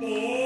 Hey.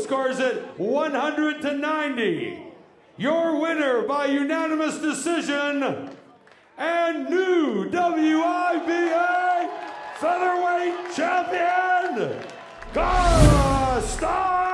Scores at 100 to 90. Your winner by unanimous decision and new WIBA featherweight champion, Costa